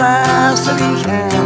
best that he.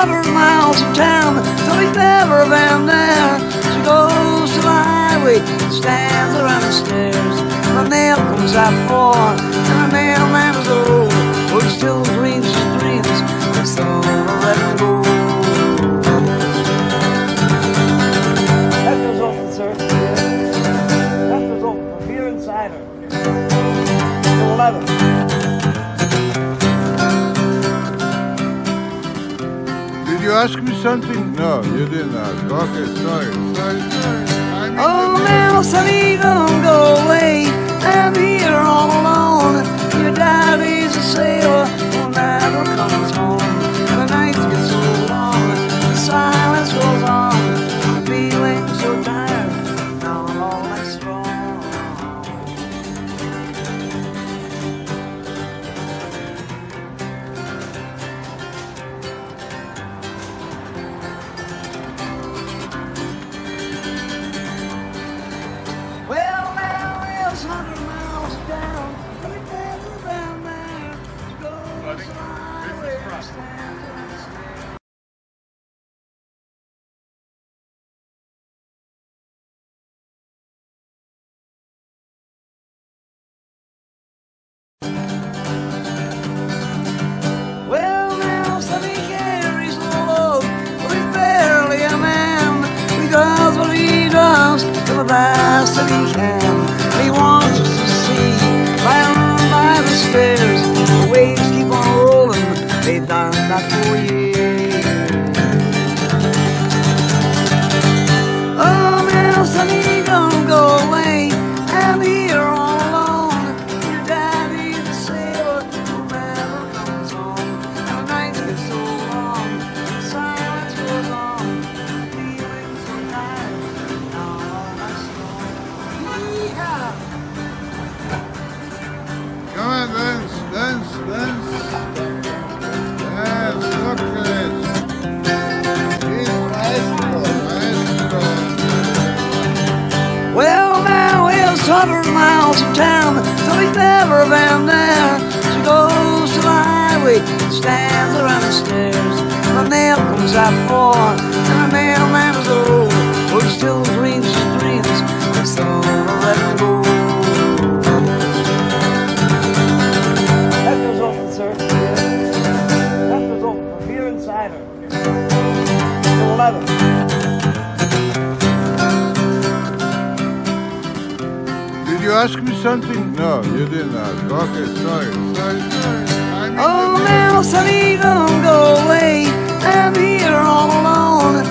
Hundred miles from town, so he's never been there. She goes to the highway, stands around the stairs. And the nail comes out four, and the nailman is something? No, you didn't ask. Okay, sorry, sorry, sorry. Oh, the now, Sonny, don't go away. I'm here the that he can. He wants us to see, down by the stairs, the waves keep on rolling. They've done that for years. Hundred miles from town, so he's never been there. She goes to the highway, stands around the stairs. The nail comes out four, and the nailman is old. But he still dreams his dreams, and so let him go. That goes open, sir. That goes. Eleven. Did you ask me something? No, you didn't ask. Okay, sorry, sorry, sorry. I'm Oh, now, Sonny, don't go away. I'm here all alone.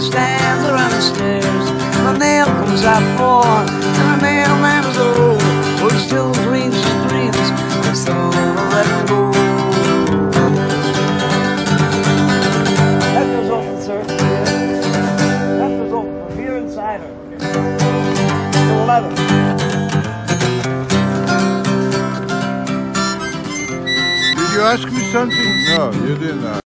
Stands around the stairs. The nail comes out for, and the mailman is old, he still dreams dreams, and so let him go. That goes open, sir. That goes from here inside her. To 11. Did you ask me something? No, you didn't